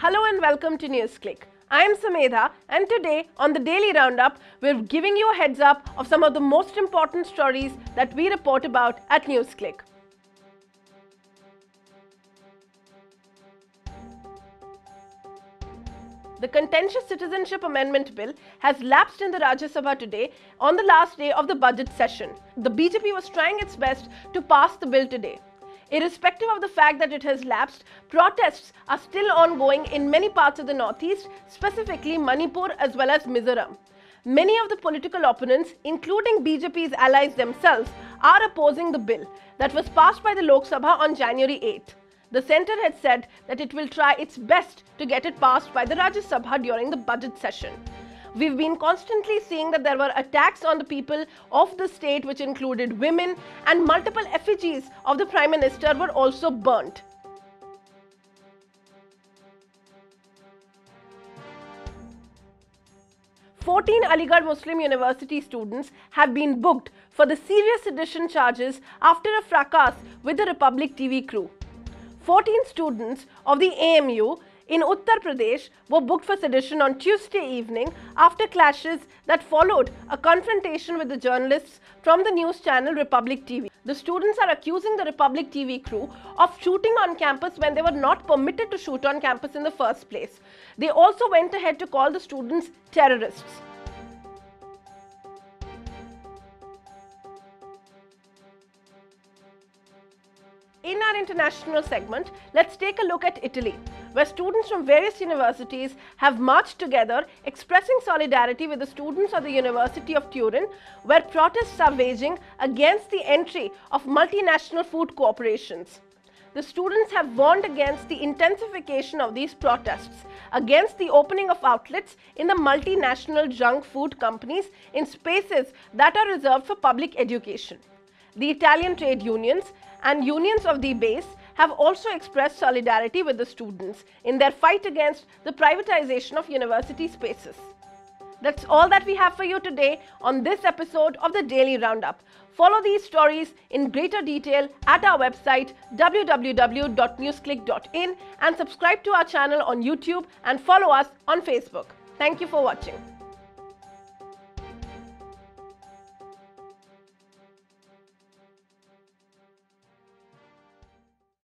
Hello and welcome to NewsClick. I am Samedha and today on the Daily Roundup, we're giving you a heads up of some of the most important stories that we report about at NewsClick. The contentious Citizenship Amendment Bill has lapsed in the Rajya Sabha today on the last day of the budget session. The BJP was trying its best to pass the bill today. Irrespective of the fact that it has lapsed, protests are still ongoing in many parts of the northeast, specifically Manipur as well as Mizoram. Many of the political opponents, including BJP's allies themselves, are opposing the bill that was passed by the Lok Sabha on January 8th. The centre had said that it will try its best to get it passed by the Rajya Sabha during the budget session. We've been constantly seeing that there were attacks on the people of the state, which included women, and multiple effigies of the Prime Minister were also burnt. Fourteen Aligarh Muslim University students have been booked for the serious sedition charges after a fracas with the Republic TV crew. 14 students of the AMU in Uttar Pradesh were booked for sedition on Tuesday evening after clashes that followed a confrontation with the journalists from the news channel Republic TV. The students are accusing the Republic TV crew of shooting on campus when they were not permitted to shoot on campus in the first place. They also went ahead to call the students terrorists. In our international segment, let's take a look at Italy, where students from various universities have marched together expressing solidarity with the students of the University of Turin, where protests are waging against the entry of multinational food corporations. The students have warned against the intensification of these protests, against the opening of outlets in the multinational junk food companies in spaces that are reserved for public education. The Italian trade unions and unions of the base have also expressed solidarity with the students in their fight against the privatization of university spaces. That's all that we have for you today on this episode of the Daily Roundup. Follow these stories in greater detail at our website www.newsclick.in and subscribe to our channel on YouTube and follow us on Facebook. Thank you for watching.